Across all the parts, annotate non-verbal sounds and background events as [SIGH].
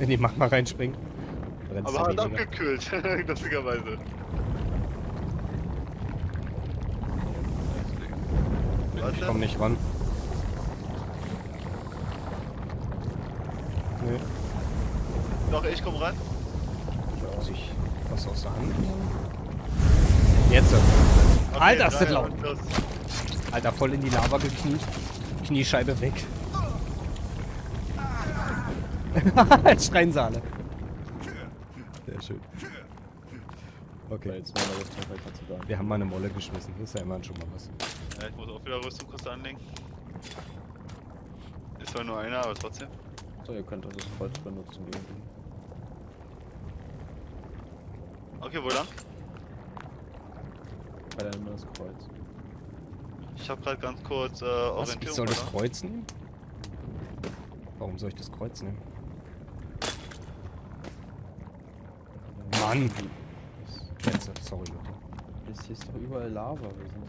In die Magma reinspringt. Aber hat weniger. abgekühlt, [LAUGHS] lustigerweise. Ich komm nicht ran. Nö, Doch, ich komm ran. muss ich was aus der Hand nehmen? Jetzt. Okay, Alter, ist das laut. Alter, voll in die Lava gekniet. Kniescheibe weg. [LAUGHS] Als alle. Sehr schön. Okay. Wir haben mal eine Molle geschmissen. Das ist ja immerhin schon mal was. Ja, ich muss auch wieder Rüstung kurz anlegen. Ist zwar nur einer, aber trotzdem. So, ihr könnt auch das Kreuz benutzen irgendwie. Okay, wo lang? Bei der immer das Kreuz. Ich hab grad ganz kurz äh, Was? Ich Orientierung. soll das? Kreuz nehmen? Warum soll ich das Kreuz nehmen? Mann! Jetzt, sorry Leute. Das hier ist doch überall Lava. Wir sind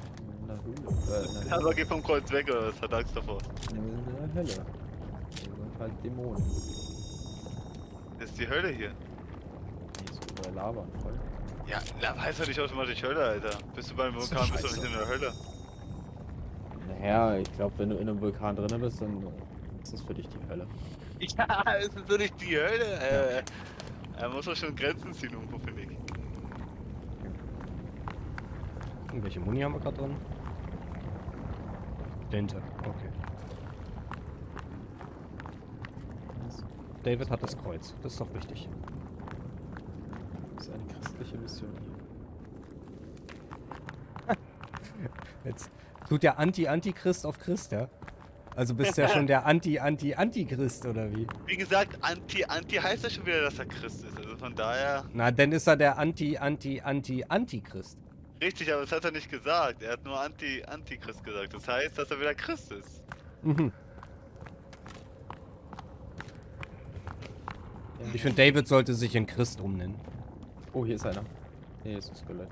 in einer Höhle. Äh, in einer, aber geh vom Kreuz weg oder was? Hat Angst davor. wir sind in einer Hölle. Wir sind halt Dämonen. Das ist die Hölle hier. Hier ist überall Lava und voll. Ja, na, weiß doch nicht automatisch Hölle, Alter. Bist du beim ist Vulkan, bist du nicht in der Hölle. Naja, ich glaube, wenn du in einem Vulkan drin bist, dann ist das für dich die Hölle. [LAUGHS] Ja, es ist doch nicht die Hölle. Äh, er muss doch schon Grenzen ziehen irgendwo, finde ich. Und welche Muni haben wir gerade drin? Dente, okay. David hat das Kreuz, das ist doch wichtig. Das ist eine christliche Mission hier. [LAUGHS] Jetzt tut der Anti-Antichrist auf Christ, ja? Also bist du ja [LAUGHS] schon der Anti-Anti-Antichrist, oder wie? Wie gesagt, Anti, Anti heißt ja schon wieder, dass er Christ ist. Von daher. Na, dann ist er der Anti-Anti-Anti-Antichrist. Richtig, aber das hat er nicht gesagt. Er hat nur Anti, Antichrist gesagt. Das heißt, dass er wieder Christ ist. Mhm. Ich finde, David sollte sich in Christ umnennen. Oh, hier ist einer. Nee, ist ein Skelett.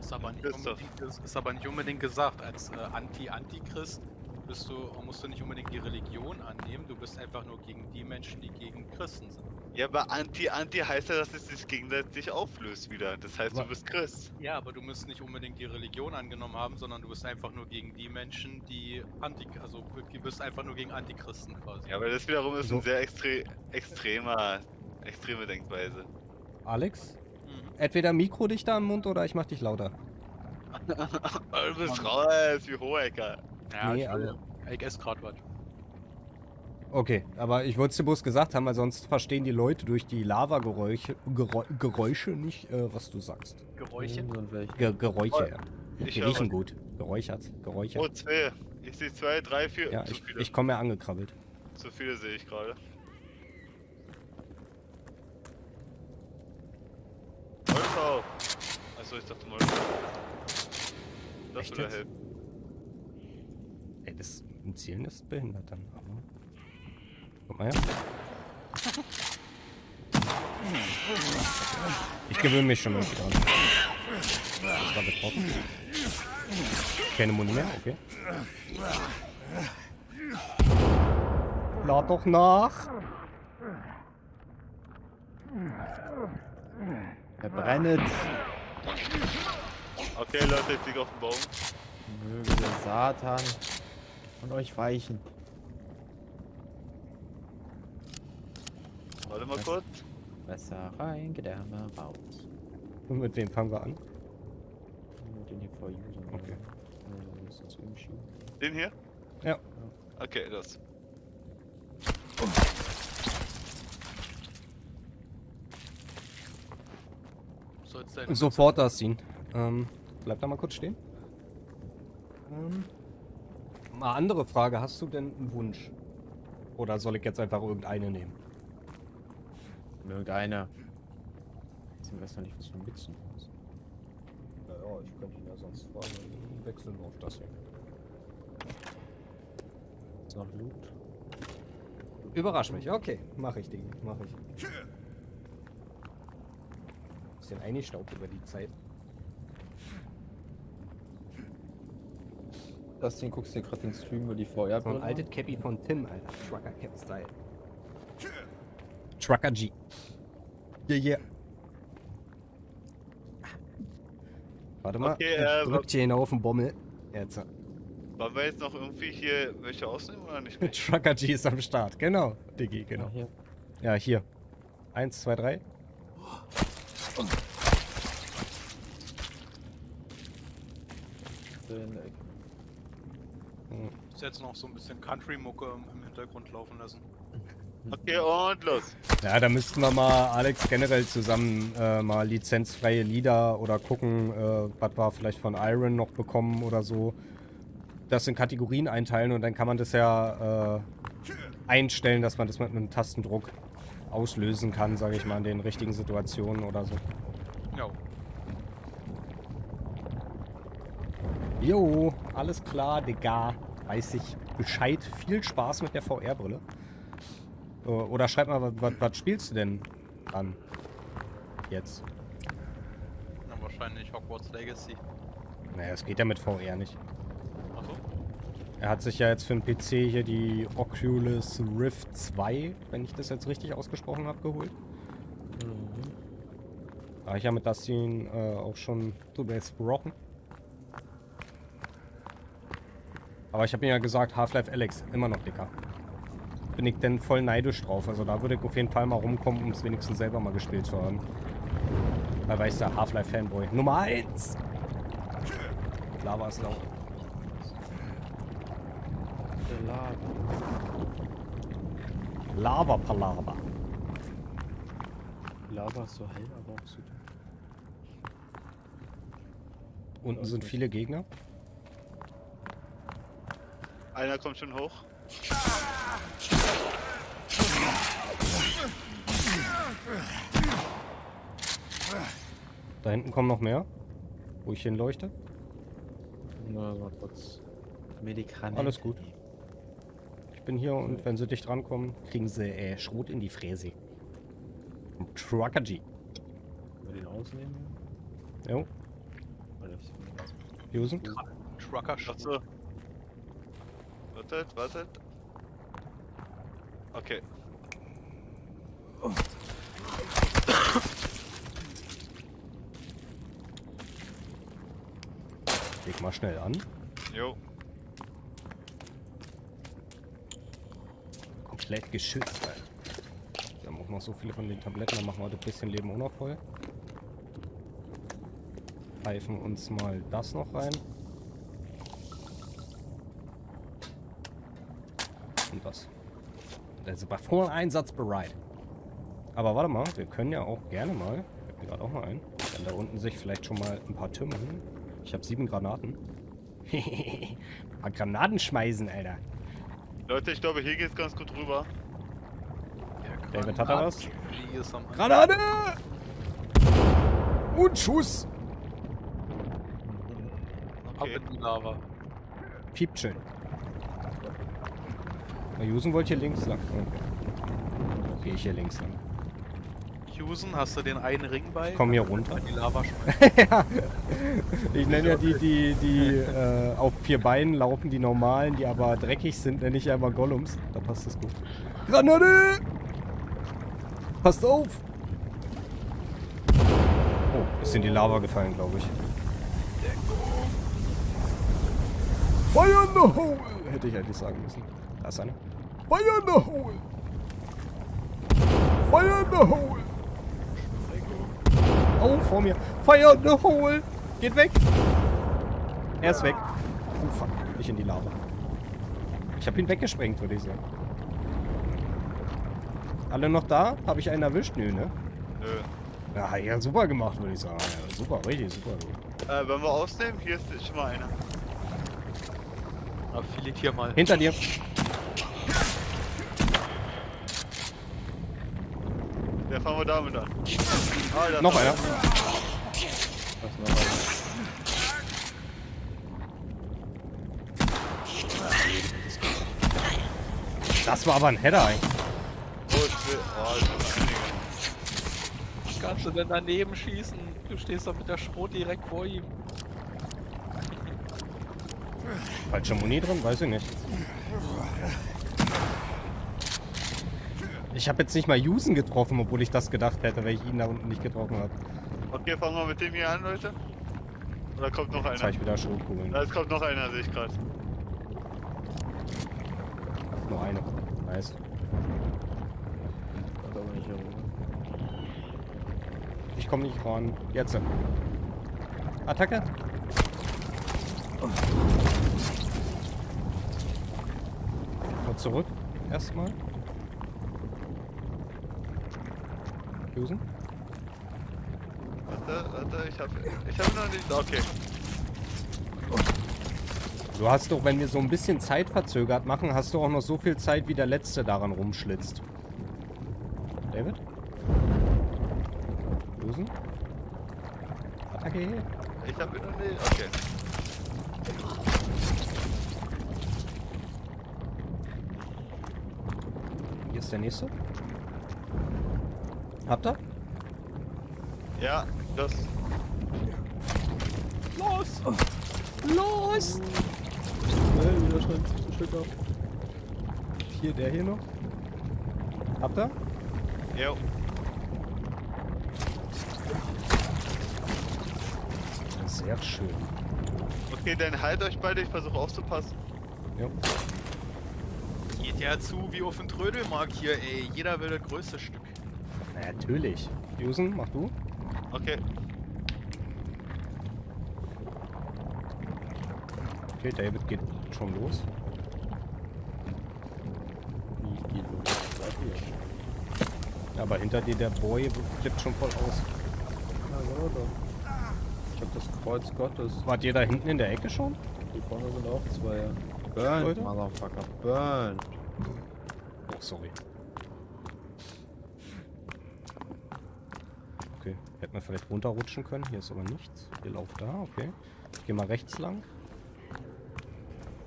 Ist aber nicht, unbedingt, ist, ist aber nicht unbedingt gesagt. Als äh, Anti-Antichrist bist du, musst du nicht unbedingt die Religion annehmen. Du bist einfach nur gegen die Menschen, die gegen Christen sind. Ja, aber Anti, Anti heißt ja, dass es sich gegenseitig auflöst wieder. Das heißt, Wa- du bist Christ. Ja, aber du musst nicht unbedingt die Religion angenommen haben, sondern du bist einfach nur gegen die Menschen, die Anti, also du bist einfach nur gegen Antichristen quasi. Ja, aber das wiederum ist So. ein sehr extre extremer, extreme Denkweise. Alex? Mhm. Entweder Mikro dich da am Mund oder ich mach dich lauter. [LAUGHS] du bist raus, wie Hohecker. Ja, Nee, ich, aber- ich esse gerade was. Okay, aber ich wollte es dir bloß gesagt haben, weil sonst verstehen die Leute durch die Lava-Geräusche Gerä Geräusche nicht, äh, was du sagst. Geräusche? Und welche? Ge Geräusche, ja. Ich Die riechen gut. Geräuchert, Geräuchert. Oh, zwei. Ich sehe zwei, drei, vier. Ja, zu ich, viele. ich komme ja angekrabbelt. Zu viele sehe ich gerade. Molotov! Achso, ich dachte Molotov. Das würde helfen. Ey, das im Zielen ist behindert dann. Aber... Guck mal her. Ich gewöhne mich schon irgendwie dran. Das war getroffen. Keine Muni mehr, okay. Lad doch nach. Verbrennet! Okay, Leute, ich liege auf dem Baum. Möge der Satan von euch weichen. Warte mal kurz. Besser rein, Gedärme raus. Und mit wem fangen wir an? Mit den hier vor Usern. Okay. Ist das irgendwie schief? Den hier? Ja. Okay, das. Sollst deine Sofort das ziehen. Ähm, bleib da mal kurz stehen. Ähm, mal andere Frage. Hast du denn einen Wunsch? Oder soll ich jetzt einfach irgendeine nehmen? Irgendeiner. Ich weiß noch nicht, was für Mützen hast. Naja, ich könnte ihn ja sonst fragen. Wechseln wir auf das hier. Ist noch Loot? Überrasch mich. Okay, mach ich, Ding. Mach ich. Bisschen eingestaubt über die Zeit. Das Ding guckst du dir gerade den Stream über die So VR ein altes Cappy von Tim, Alter. Trucker Cap Style. Trucker G. Yeah, yeah. Warte mal. Okay, äh, drückt hier ihn auf den Bommel. Jetzt. Wollen wir jetzt noch irgendwie hier welche ausnehmen oder nicht? Trucker [LAUGHS] G ist am Start. Genau. Diggi, genau. Ah, hier. Ja, hier. Eins, zwei, drei. Äh, Ist jetzt noch so ein bisschen Country-Mucke im Hintergrund laufen lassen. Okay, und los. Ja, da müssten wir mal, Alex, generell zusammen äh, mal lizenzfreie Lieder oder gucken, äh, was wir vielleicht von Iron noch bekommen oder so. Das in Kategorien einteilen und dann kann man das ja äh, einstellen, dass man das mit einem Tastendruck auslösen kann, sage ich mal, in den richtigen Situationen oder so. Ja. Jo, alles klar, Digga. Weiß ich Bescheid. Viel Spaß mit der VR-Brille. Äh, Oder schreib mal, was, spielst du denn an? Jetzt. Dann wahrscheinlich Hogwarts Legacy. Naja, es geht ja mit VR nicht. Achso. Er hat sich ja jetzt für den PC hier die Oculus Rift 2, wenn ich das jetzt richtig ausgesprochen habe, geholt. Mhm. Da habe ich ja mit Dustin äh, auch schon drüber gesprochen. Aber ich habe mir ja gesagt, Half-Life Alex, immer noch dicker. Bin ich denn voll neidisch drauf. Also da würde ich auf jeden Fall mal rumkommen, um es wenigstens selber mal gespielt zu haben. Weil weiß der Half-Life-Fanboy. Nummer 1! Lava ist laut. Lager. Lava Palava. Lava ist so hell, aber auch so dunkel. Unten sind viele Gegner. Einer kommt schon hoch. Da hinten kommen noch mehr. Wo ich hinleuchte. Na, mal kurz. Medikamente. Alles gut. Ich bin hier und wenn sie dicht rankommen, kriegen sie äh, Schrot in die Fräse. Trucker G. Wollen wir den ausnehmen? Jo, Jusen. Trucker Achso. Wartet, wartet. Okay. Leg mal schnell an. Jo. Komplett geschützt, Alter. Wir haben auch noch so viele von den Tabletten, dann machen wir heute ein bisschen Leben auch noch voll. Pfeifen uns mal das noch rein. Und das. Der ist aber voll einsatzbereit. Aber warte mal, wir können ja auch gerne mal, ich mir gerade auch mal ein, wenn da unten sich vielleicht schon mal ein paar Türme hin. Ich habe sieben Granaten. [LAUGHS] ein paar Granaten schmeißen, Alter. Leute, ich glaube, hier geht's ganz gut rüber. David, hat er was? Granate! Und Schuss! Ab Okay. in die Lava. Piept schön. Na, Jusen wollte hier links lang. Okay. Gehe ich hier links lang. Houston, hast du den einen Ring bei? Ich komm hier runter. Die Lava schmeißen. [LAUGHS] Ich nenne ja die, die, die äh, auf vier Beinen laufen, die normalen, die aber dreckig sind, nenne ich ja immer Gollums. Da passt das gut. Granate! Passt auf! Oh, ist in die Lava gefallen, glaube ich. Fire in the hole! Hätte ich eigentlich sagen müssen. Da ist einer. Fire in the hole! Fire in the hole! Oh, vor mir. Fire in the hole! Geht weg! Er ist weg. Oh, fuck. Nicht in die Lava. Ich habe ihn weggesprengt, würde ich sagen. Alle noch da? Habe ich einen erwischt? Nö, ne? Nö. Ja, ja, super gemacht, würde ich sagen. Ja, super, richtig super. Äh, wenn wir ausnehmen, hier ist schon mal einer. Aber filetier mal. Hinter dir. Der fangen wir damit an. Ah, da ist Noch einer. Was noch? Das war aber ein Header eigentlich. Oh, ich will. Oh, das sind einige. Kannst du denn daneben schießen? Du stehst doch mit der Schrot direkt vor ihm. Falscher Muni drin? Weiß ich nicht. Ich habe jetzt nicht mal Jusen getroffen, obwohl ich das gedacht hätte, weil ich ihn da unten nicht getroffen habe. Okay, fangen wir mit dem hier an, Leute. Oder kommt noch Jetzt einer? ich wieder Schrotkugeln. Da es kommt noch einer, sehe ich gerade. Nur eine. Nice. Ich komme nicht ran. Jetzt. Attacke. Und zurück. Erstmal. Jusen. Warte, warte, ich hab, ich hab noch nicht. Okay. Du hast doch, wenn wir so ein bisschen Zeit verzögert machen, hast du auch noch so viel Zeit, wie der Letzte daran rumschlitzt. David? Jusen? Attacke. Ich hab noch nicht. Okay. Hier ist der nächste. Habt ihr? Ja, das. Los! Los! Schnell, wieder schnell ein Stück ab. Hier, der hier noch. Habt ihr? Jo. Sehr schön. Okay, dann halt euch beide, ich versuche aufzupassen. Ja. Geht ja zu wie auf dem Trödelmarkt hier, ey. Jeder will das größte Stück. Na, natürlich. Jusen, mach du. Okay. Okay, David geht schon los. Wie geht los? Aber hinter dir der Boy flippt schon voll aus. Ich hab das Kreuz Gottes. Wart ihr da hinten in der Ecke schon? Hier vorne sind auch zwei. Burn, Leute? Motherfucker, burn. Oh, sorry. Okay, hätten wir vielleicht runterrutschen können. Hier ist aber nichts. Ihr lauft da, okay. Ich geh mal rechts lang.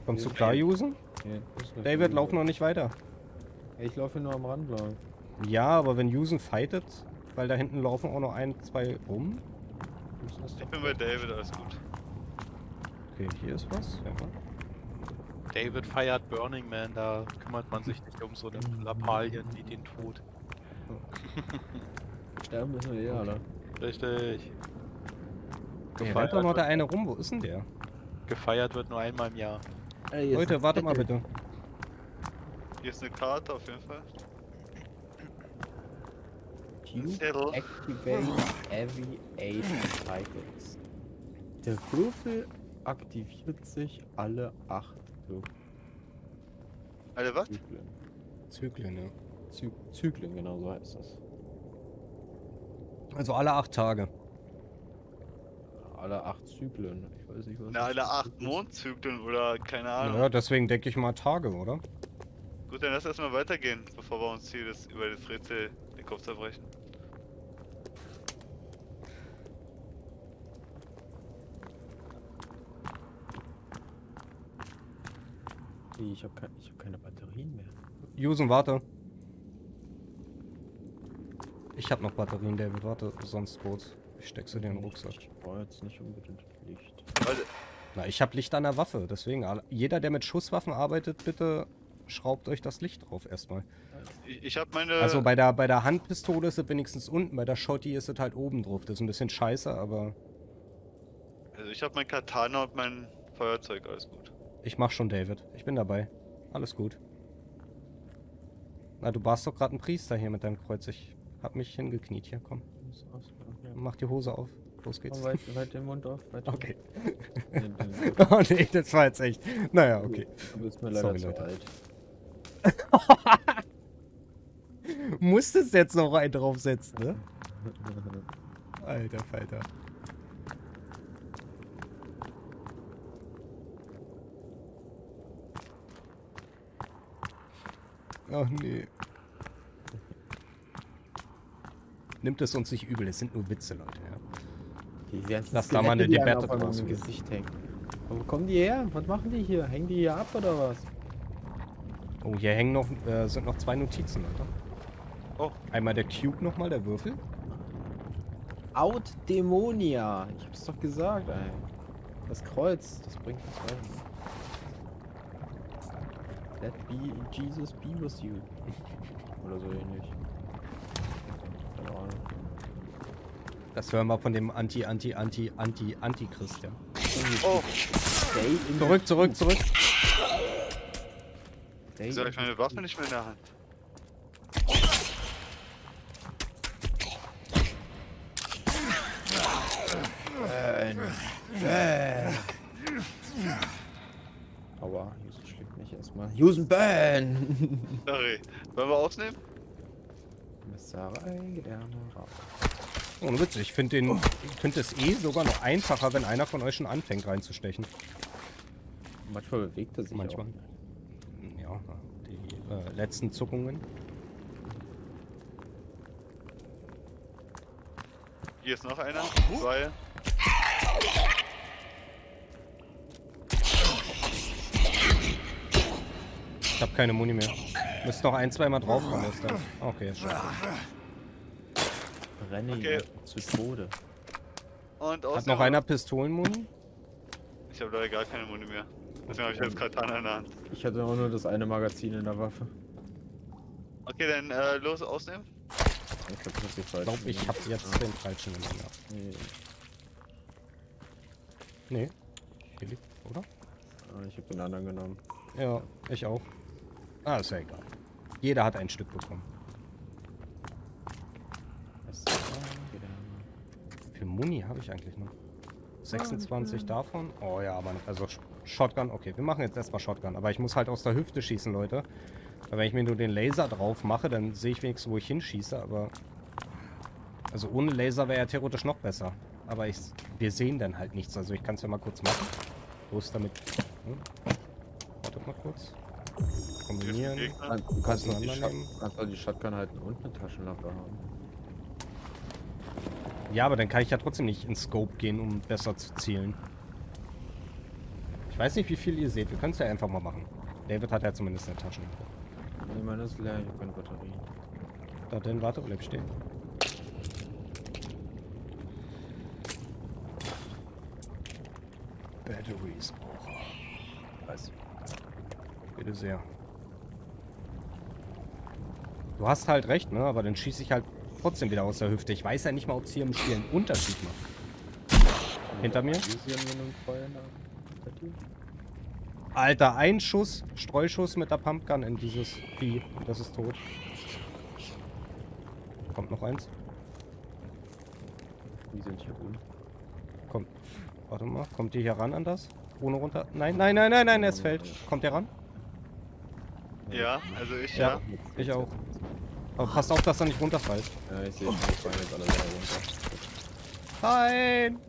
Kommst du klar, Jusen? Ist David, lauf noch nicht weiter. Ich laufe nur am Rand lang. Ja, aber wenn Jusen fightet, weil da hinten laufen auch noch ein, zwei rum. Ich bin bei David, alles gut. Okay, hier ist was. Ja. David feiert Burning Man, da kümmert man sich nicht um so eine [LAUGHS] Lappalien wie den Tod. Sterben müssen wir eh alle. Richtig. Hier rennt doch noch der eine rum. Wo ist denn der? Gefeiert wird nur einmal im Jahr. Ey, Leute, warte mal bitte. Hier ist eine Karte auf jeden Fall. Cube Zettel. activate every 8 cycles. Der Würfel aktiviert sich alle 8 Alle was? Zyklen. Zyklen, ja. Zy Zyklen, genau so heißt das. Also alle acht Tage. Alle 8 Zyklen. Ich weiß nicht, was Na, alle acht Mondzyklen oder keine Ahnung. Ja, deswegen denke ich mal Tage, oder? Gut, dann lass erstmal weitergehen, bevor wir uns hier das, über das Rätsel den Kopf zerbrechen. Ich habe kein, ich hab keine Batterien mehr. Jusen, warte. Ich habe noch Batterien, David. Warte, sonst kurz. Ich steck sie dir in den Rucksack. Ich brauche jetzt nicht unbedingt Licht. Warte, Na, ich habe Licht an der Waffe. Deswegen, jeder, der mit Schusswaffen arbeitet, bitte schraubt euch das Licht drauf erstmal. ich, ich hab meine. Also bei der, bei der Handpistole ist es wenigstens unten, bei der Shotty ist es halt oben drauf. Das ist ein bisschen scheiße, aber Also ich hab mein Katana und mein Feuerzeug, alles gut. ich mach schon, David. Ich bin dabei. Alles gut. Na, du warst doch gerade ein Priester hier mit deinem Kreuz. Ich hab mich hingekniet. Hier, komm. Mach die Hose auf. Los geht's. Komm, weit, weit den Mund auf. Okay. [LAUGHS] Oh nee, das war jetzt echt. Naja, okay. Du bist mir leider Sorry, zu Leute. alt. [LAUGHS] Musstest jetzt noch einen draufsetzen, ne? [LAUGHS] Alter Falter. Ach nee. Nimmt es uns nicht übel, es sind nur Witze, Leute, ja. Lass da mal eine Debatte draus im. Gesicht hängen. Aber Wo kommen die her? Was machen die hier? Hängen die hier ab oder was? Oh, hier hängen noch, äh, sind noch zwei Notizen, Leute. Oh. Einmal der Cube nochmal, der Würfel. Out Dämonia. Ich hab's doch gesagt, ey. Das Kreuz, das bringt uns weiter. Let be Jesus be with you. [LAUGHS] Oder so ähnlich. Keine Ahnung. Das hören wir von dem Anti, Anti, Anti, Anti, Antichrist, ja. Oh, Zurück, zurück, zurück. Wieso hab ich in meine Waffe nicht mehr in der Hand? Aua, Houston schlägt mich erstmal. Houston Ban! Sorry. Wollen wir ausnehmen? Messerei, gerne raus. Ohne Witz, ich finde den, ich finde es eh sogar noch einfacher, wenn einer von euch schon anfängt reinzustechen. Manchmal bewegt er sich Manchmal. auch. Ja, die äh, letzten Zuckungen. Hier ist noch einer. Zwei. Ich habe keine Muni mehr. Müsst noch ein, zweimal drauf kommen. Okay, ist schon. Brenne Okay. zu Tode. Und Hat noch einer Pistolenmuni? Ich habe leider gar keine Muni mehr. Deswegen habe ich jetzt Katana in der Hand. Ich hatte auch nur das eine Magazin in der Waffe. Okay, dann äh, los ausnehmen. Ich glaube, das ist die Ich glaube, ich habe jetzt den falschen genommen. Ja. Nee, Nee. Hier liegt, oder? ah, ich habe den anderen genommen. Ja, ich auch. Ah, ist ja egal. Jeder hat ein Stück bekommen. Wie viel Muni habe ich eigentlich noch? 26 davon? Oh ja, Mann. Also Sh- Shotgun. Okay, wir machen jetzt erstmal Shotgun. Aber ich muss halt aus der Hüfte schießen, Leute. Weil wenn ich mir nur den Laser drauf mache, dann sehe ich wenigstens, wo ich hinschieße. Aber... Also ohne Laser wäre ja theoretisch noch besser. Aber ich, wir sehen dann halt nichts. Also ich kann es ja mal kurz machen. Wo ist damit... Hm? Wartet mal kurz. Kombinieren. Du kannst auch die, kannst auch die Shotgun halten und eine Taschenlampe haben. Ja, aber dann kann ich ja trotzdem nicht ins Scope gehen, um besser zu zielen. Ich weiß nicht, wie viel ihr seht. Wir können es ja einfach mal machen. David hat ja zumindest eine Taschenlampe. Nee, meine ist leer, ich habe keine Batterie. Da denn, warte, bleib stehen. Batteries brauche Weiß. Bitte sehr. Du hast halt recht, ne? Aber dann schieße ich halt trotzdem wieder aus der Hüfte. Ich weiß ja nicht mal, ob es hier im Spiel einen Unterschied macht. Hinter mir? Alter, ein Schuss, Streuschuss mit der Pumpgun in dieses Vieh. Das ist tot. Kommt noch eins. Die sind hier unten. Kommt. Warte mal, kommt ihr hier ran an das? Ohne runter? Nein, nein, nein, nein, nein, es fällt. Kommt der ran? Ja, also ich Ja. ja. Ich auch. Aber passt auf, dass er nicht runterfällt. Ja, ich sehe schon, die fallen jetzt alle da runter. Nein!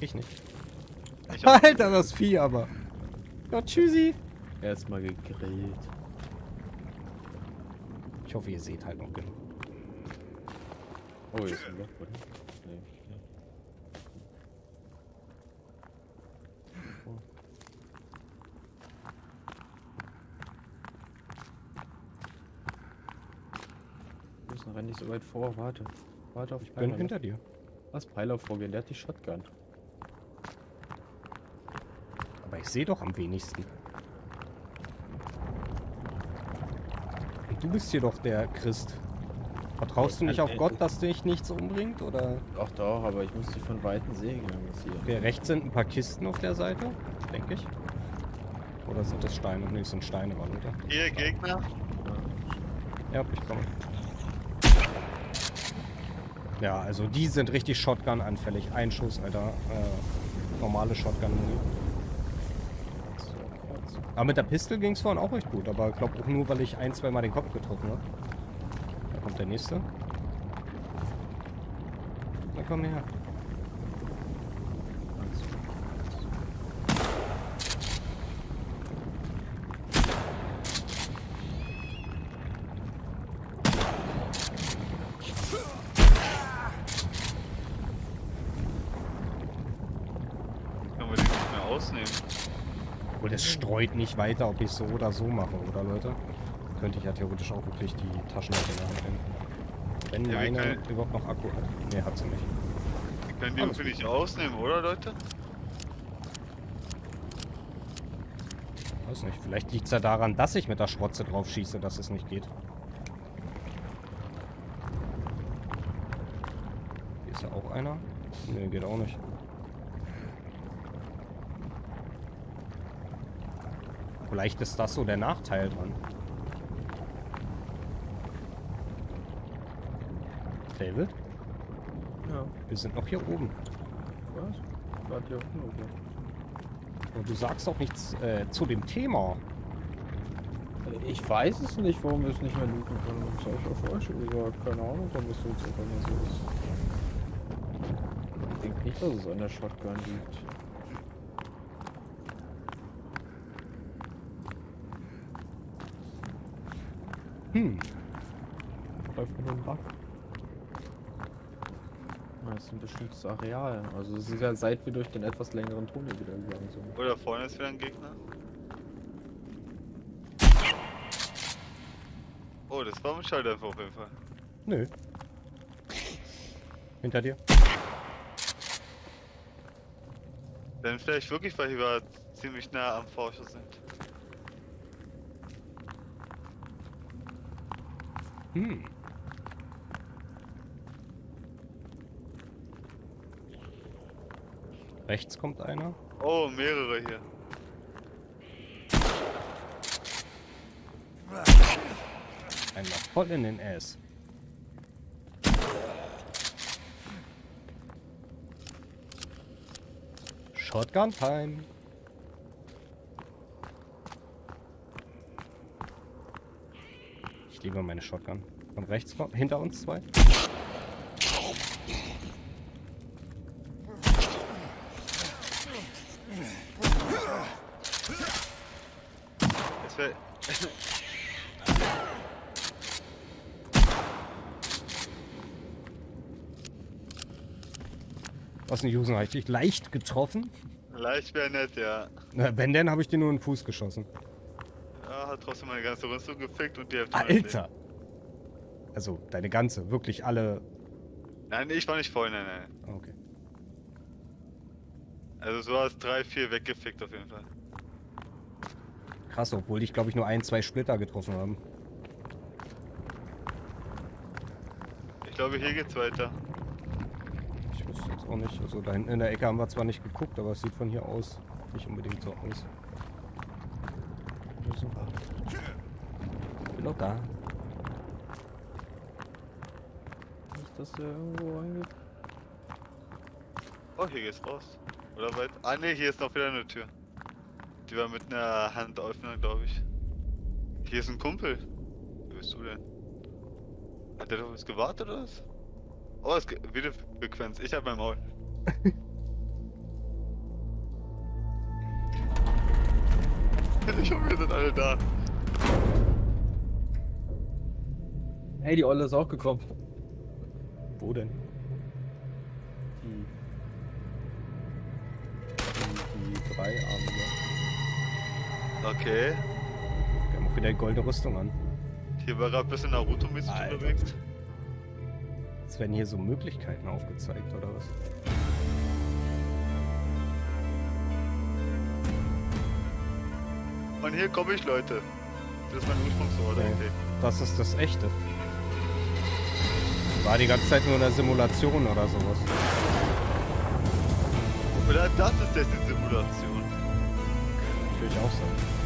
Ich nicht. Ich Alter, das Vieh aber. Ja, tschüssi. Erstmal gegrillt. Ich hoffe, ihr seht halt noch genug. Oh, hier ist ein Loch, oder? Nee. Rennen nicht so weit vor, warte. Warte auf Ich bin hinter dir. Lass Pfeiler vorgehen, der hat die Shotgun. Aber ich sehe doch am wenigsten. Du bist hier doch der Christ. Vertraust du nicht auf Gott, dass dich nichts umbringt? Oder? Doch, doch, aber ich muss die von Weitem sehen. Okay, rechts sind ein paar Kisten auf der Seite, denke ich. Oder sind das Steine? Ne, es sind Steine, war oder? Hier Gegner. Ja, ich komme. Ja, also die sind richtig Shotgun anfällig. Ein Schuss, Alter. Äh, normale Shotgun. Aber mit der Pistole ging es vorhin auch recht gut. Aber ich glaube auch nur, weil ich ein, zwei Mal den Kopf getroffen habe. Da kommt der nächste. Na komm her. Können wir die nicht mehr ausnehmen? Obwohl, das streut nicht weiter, ob ich so oder so mache, oder Leute? Könnte ich ja theoretisch auch wirklich die Taschenlampe nehmen. Wenn Ja, meine können- überhaupt noch Akku hat. Ne, hat sie nicht. Können die irgendwie nicht ausnehmen, oder Leute? Weiß nicht, vielleicht liegt es ja daran, dass ich mit der Schrotze drauf schieße, dass es nicht geht. Hier ist ja auch einer. Ne, geht auch nicht. Vielleicht ist das so der Nachteil dran. David, Ja. wir sind noch hier oben. Was? Wart ihr auf dem okay. Und du sagst auch nichts äh, zu dem Thema. Ich weiß es nicht, warum wir es nicht mehr looten können. Das habe ich ja vorher schon gesagt. Keine Ahnung, warum es so ist. Ich denke nicht, dass es an der Shotgun liegt. Hm, Einfach nur ein Bug. Das ist ein bestimmtes Areal. Also es ist ja seit wir durch den etwas längeren Tunnel wieder gegangen sind. Oder vorne ist wieder ein Gegner. Oh, das war ein Schalldämpfer auf jeden Fall. nö. Hinter dir. Dann vielleicht wirklich, weil wir ziemlich nah am Forscher sind. Hm. Rechts kommt einer. Oh, mehrere hier. Einmal voll in den Ass. Shotgun Time. Ich liebe meine Shotgun. Von rechts kommt hinter uns zwei. Es wär... Was nicht Jusen, habe ich dich leicht getroffen? Leicht wäre nett, ja. Na, wenn denn, habe ich dir nur in den Fuß geschossen. Hat trotzdem meine ganze Rüstung gefickt und die Hälfte. Alter! Also, deine ganze, wirklich alle. Nein, ich war nicht voll, nein, nein. Okay. Also so hast drei, vier weggefickt auf jeden Fall. Krass, obwohl dich, glaube ich, nur ein, zwei Splitter getroffen haben. Ich glaube, hier geht's weiter. Ich wüsste jetzt auch nicht. Also da hinten in der Ecke haben wir zwar nicht geguckt, aber es sieht von hier aus nicht unbedingt so aus. Wir? Ich bin doch da. Nicht, dass der irgendwo reingeht. Oh, hier geht's raus. Oder weit? Ah ne, hier ist noch wieder eine Tür. Die war mit einer Hand öffnen, glaube ich. Hier ist ein Kumpel. Wer bist du denn? Hat der doch was gewartet oder was? Oh, es geht Videofrequenz. Ich hab mein Maul. [LAUGHS] alle da. Hey, die Olle ist auch gekommen. Wo denn? Die. Die, die Dreiarmige. Okay. Wir haben auch wieder die goldene Rüstung an. Hier war gerade ein bisschen Naruto-mäßig Alter. unterwegs. Jetzt werden hier so Möglichkeiten aufgezeigt, oder was? Und hier komme ich, Leute. Das ist mein Ursprungsort Nee. eigentlich. Das ist das echte. War die ganze Zeit nur eine Simulation oder sowas. Oder das ist jetzt die Simulation. Natürlich auch sein.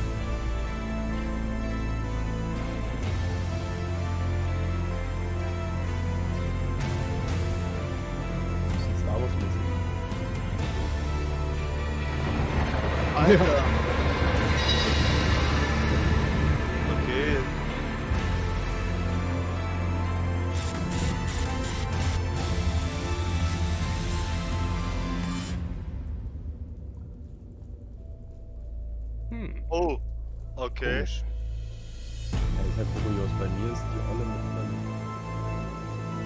Alter! Okay. Hm, Oh. Okay. komisch. Ja, ist halt kurios. Bei mir ist die Olle mit einem.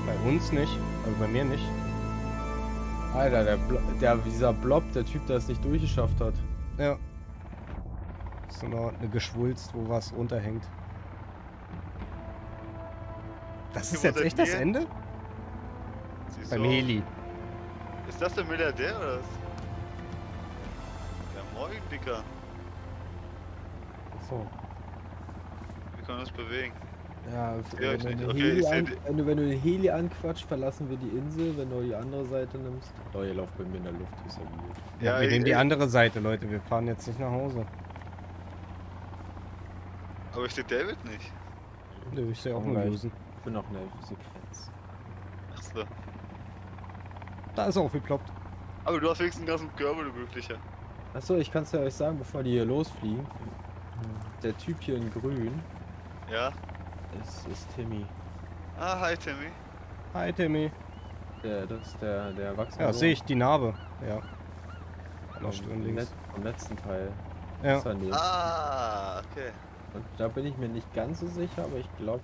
Bei uns nicht, also bei mir nicht. Alter, der, Blo der dieser Blob, der Typ, der es nicht durchgeschafft hat. Ja. Ist nur noch eine Geschwulst, wo was runterhängt. Das ist jetzt echt das? Ende? Siehst Beim du? Heli. Ist das der Milliardär oder was? Ja, moin, Dicker. Achso. Wir können uns bewegen. Ja, Ja, wenn, du Okay, an, wenn, du, wenn du den Heli anquatscht, verlassen wir die Insel. Wenn du die andere Seite nimmst. Oh, ihr lauft bei mir in der Luft, ist ja gut. Ja, wir ich- nehmen die ich- andere Seite, Leute. Wir fahren jetzt nicht nach Hause. Aber ich sehe David nicht. Nö, ich sehe auch nur. Usen. Ich bin noch in der Sequenz. Achso. Da ist er aufgeploppt. Aber du hast wenigstens einen ganzen Körper, du Glücklicher. Achso, ich kann es ja euch sagen, bevor die hier losfliegen. Der Typ hier in grün Ja? ist, ist Timmy. Ah, hi Timmy. Hi, Timmy. Der, das ist der, der Erwachsene. Ja, sehe ich die Narbe. Ja. links. Let- vom letzten Teil. Ja. Ah, okay. Und da bin ich mir nicht ganz so sicher, aber ich glaube.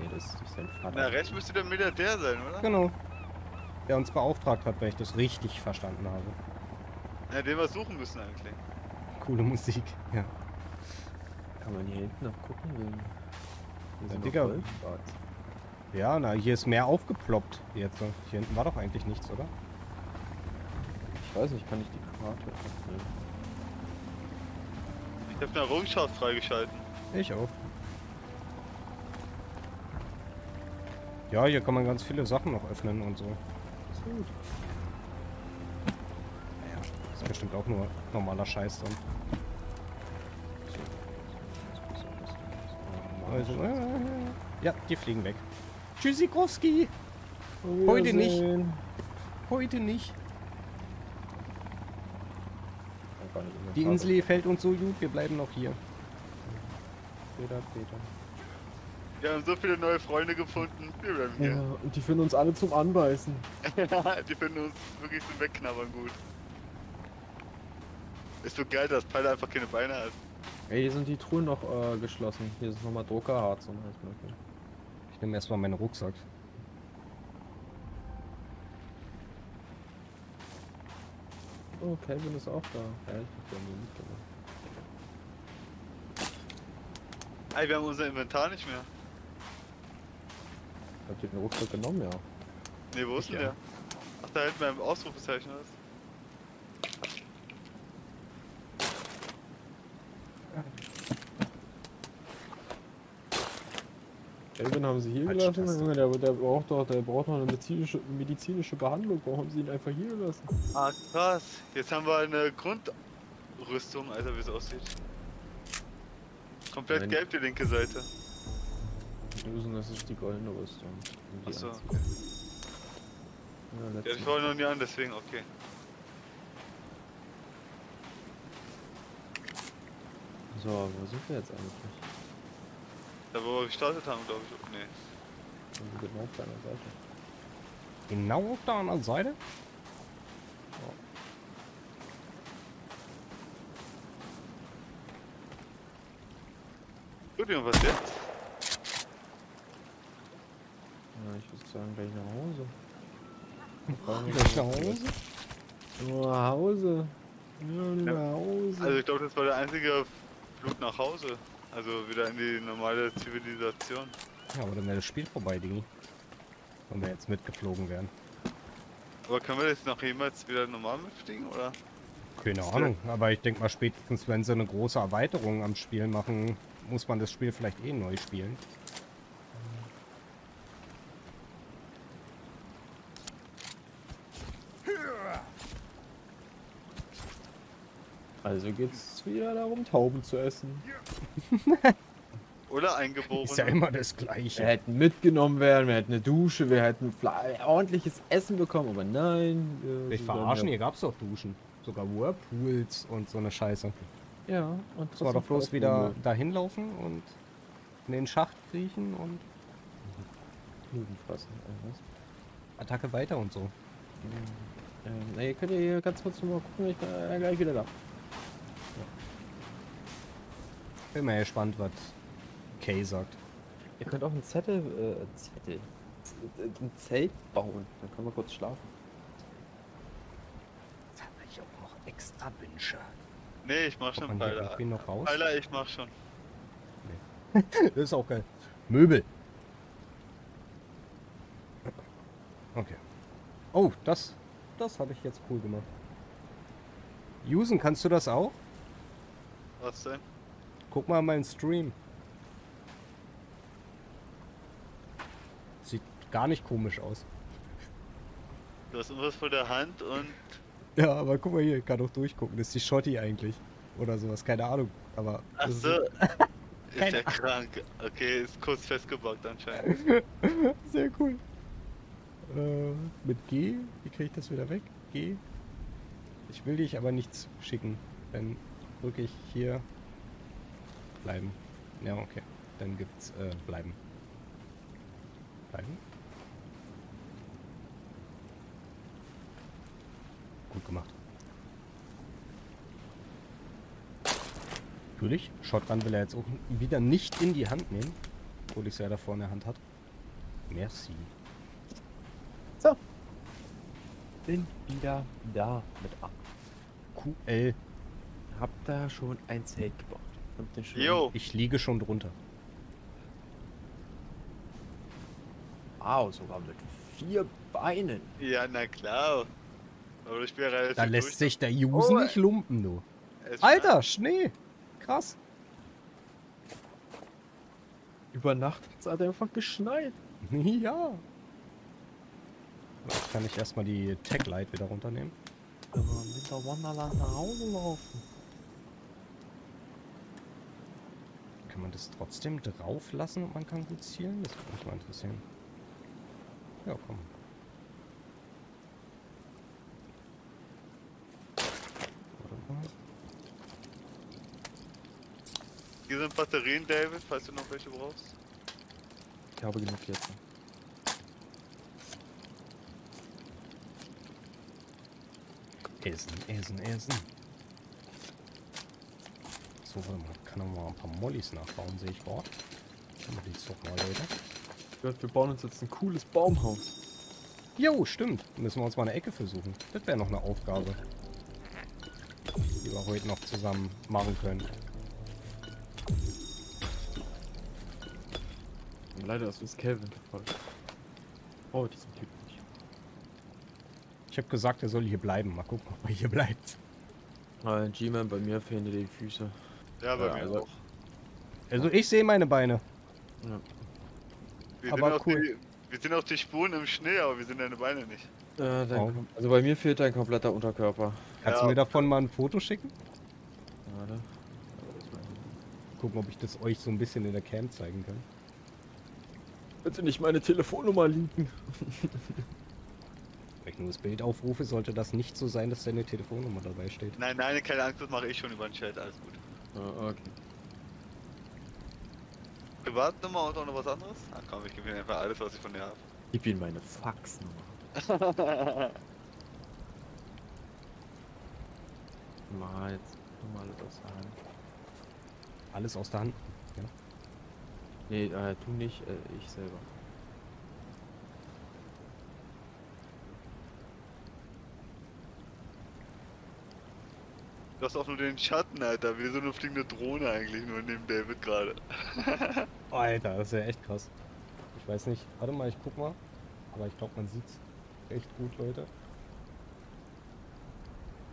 Nee, das ist sein Vater. Na, rechts müsste der Milliardär sein, oder? Genau. Der uns beauftragt hat, wenn ich das richtig verstanden habe. Ja, den wir suchen müssen eigentlich. Coole Musik. Ja. Kann man hier hinten noch gucken? Hier Ja, sind noch Digga. Ja, na, hier ist mehr aufgeploppt jetzt. Hier hinten war doch eigentlich nichts, oder? Ich weiß nicht, kann ich die Karte öffnen? Ich habe eine Errungenschaft freigeschalten. Ich auch. Ja, hier kann man ganz viele Sachen noch öffnen und so. Ist gut. Ja, ist bestimmt auch nur normaler Scheiß dann. Also, äh, ja, die fliegen weg. Tschüssikowski! Heute nicht. Heute nicht. Ja, Die. Insel gefällt uns so gut, wir bleiben noch hier. Peter, Peter. Wir haben so viele neue Freunde gefunden. Wir bleiben Ja, hier. und die finden uns alle zum Anbeißen. [LAUGHS] die finden uns wirklich zum Wegknabbern gut. Ist so geil, dass Pyla einfach keine Beine hat. Ey, hier sind die Truhen noch äh, geschlossen. Hier ist nochmal Druckerharz und alles mögliche. Ich nehme erstmal meinen Rucksack. Oh, Calvin ist auch da. Ja, ich hab ja nie mitgemacht. Ey, wir haben unser Inventar nicht mehr. Habt ihr den Rucksack genommen, ja? Ne, wo ist denn der? Ach, da hinten beim Ausrufezeichen ist. Calvin haben sie hier gelassen. Junge, der, der braucht doch, der braucht noch eine medizinische, medizinische Behandlung. Warum haben sie ihn einfach hier gelassen? Ah, krass. Jetzt haben wir eine Grundrüstung, Alter, wie es aussieht. Komplett Nein. gelb die linke Seite. Lösen, das ist die goldene Rüstung. um Achso. Ja, Ja, ich schaue noch nie an, deswegen okay. So, wo sind wir jetzt eigentlich? Da wo wir gestartet haben, glaube ich. Nee. Genau auf deiner Seite. Genau auf der anderen Seite? Gut, und was jetzt? Ja, ich würde sagen, gleich nach Hause. [LAUGHS] Gleich nach Hause? Nur nach Hause. Nur nach Hause. Also ich glaube, das war der einzige Flug nach Hause. Also wieder in die normale Zivilisation. Ja, aber dann wäre das Spiel vorbei, Digi. Wenn wir jetzt mitgeflogen wären. Aber können wir jetzt noch jemals wieder normal mitfliegen, oder? Keine Ahnung, aber ich denke mal spätestens, wenn sie eine große Erweiterung am Spiel machen, muss man das Spiel vielleicht eh neu spielen. Also geht's wieder darum, Tauben zu essen. [LAUGHS] Oder eingeboren. Ist ja immer das Wir Gleiche. hätten mitgenommen werden, wir hätten eine Dusche, wir hätten ordentliches Essen bekommen, aber nein. wir Ich verarschen, hier gab's doch Duschen. Sogar Whirlpools und so eine Scheiße. Ja, und Es war doch bloß wieder dahin laufen und in den Schacht kriechen und Nudeln fressen. äh, was? Attacke weiter und so. Ähm, na, ihr könnt ja hier ganz kurz noch mal gucken, ich bin äh, gleich wieder da. Bin mal gespannt, was Kay sagt. Ihr könnt auch einen Zettel, äh, Zettel, Z- ein Zelt bauen, dann können wir kurz schlafen. Jetzt habe ich auch noch extra Wünsche. Nee, ich mach schon hier Pfeiler. irgendwie noch raus? Pfeiler, ich mach schon. [LAUGHS] Das ist auch geil. Möbel. Okay. Oh, das, das habe ich jetzt cool gemacht. Usen, kannst du das auch? Was denn? Guck mal meinen Stream. Sieht gar nicht komisch aus. Du hast irgendwas vor der Hand und. Ja, aber guck mal hier, ich kann doch durchgucken. Das ist die Schotti eigentlich. Oder sowas, keine Ahnung. Aber. Ach so. ist- [LAUGHS] Ist ja krank. Okay, ist kurz festgebockt anscheinend. [LAUGHS] Sehr cool. Äh, mit G, wie kriege ich das wieder weg? G. Ich will dich aber nichts schicken. Dann drücke ich hier bleiben. Ja, okay. Dann gibt's äh, bleiben. Bleiben. Gut gemacht. Natürlich, Shotgun will er jetzt auch wieder nicht in die Hand nehmen, obwohl ich es ja davor in der Hand hat. Merci. So. Bin wieder da mit A. QL. Hab da schon ein Zelt gebaut. Eine schöne- Jo, Ich liege schon drunter. Wow, sogar mit vier Beinen. ja, na klar. Aber ich bin ja relativ Da lässt durch. sich der Jusen Oh, nicht lumpen, du. Alter, Schnee. Krass. Über Nacht hat es halt einfach geschneit. [LAUGHS] ja. Jetzt kann ich erstmal die Tech Light wieder runternehmen. Aber mit der Wonderland nach Hause laufen. Kann man das trotzdem drauf lassen und man kann gut zielen? Das würde mich mal interessieren. Ja, komm. Warte mal. Hier sind Batterien, David, falls du noch welche brauchst. Ich habe genug jetzt. Essen, essen, essen. So, warte mal. Kann auch mal ein paar Mollys nachbauen, sehe ich gerade. Wir die doch mal, Leute. Ich glaub, wir bauen uns jetzt ein cooles Baumhaus. Jo, stimmt. Müssen wir uns mal eine Ecke versuchen. Das wäre noch eine Aufgabe. Die wir heute noch zusammen machen können. Leider ist uns Kelvin gefallen. Oh, diesen Typ nicht. Ich habe gesagt, er soll hier bleiben. Mal gucken, ob er hier bleibt. Äh, G-Man, bei mir fehlen dir die Füße. Ja, bei Ja, mir also- auch. Also ich sehe meine Beine. Ja. Wir aber sind auch cool. Die, wir sind auch die Spuren im Schnee, aber wir sind deine Beine nicht. Äh, dein Oh. also bei mir fehlt dein kompletter Unterkörper. Kannst Ja. du mir davon mal ein Foto schicken? Warte. Gucken, ob ich das euch so ein bisschen in der Cam zeigen kann. Bitte nicht meine Telefonnummer liegen. [LAUGHS] Wenn ich nur das Bild aufrufe, sollte das nicht so sein, dass deine Telefonnummer dabei steht. Nein, nein, keine Angst, das mache ich schon über den Chat, alles gut. Ah, okay. Privatnummer und auch noch was anderes? Ach komm, ich gebe dir einfach alles, was ich von dir habe. Gib ihm meine Faxnummer. [LAUGHS] Mal jetzt mal das sagen. Alles aus der Hand. Ja. Nee, äh, du nicht, äh, ich selber. Du hast auch nur den Schatten, Alter, wie so eine fliegende Drohne eigentlich, nur neben David gerade. [LAUGHS] Alter, das ist ja echt krass. Ich weiß nicht. Warte mal, ich guck mal. Aber ich glaube, man sieht's echt gut, Leute.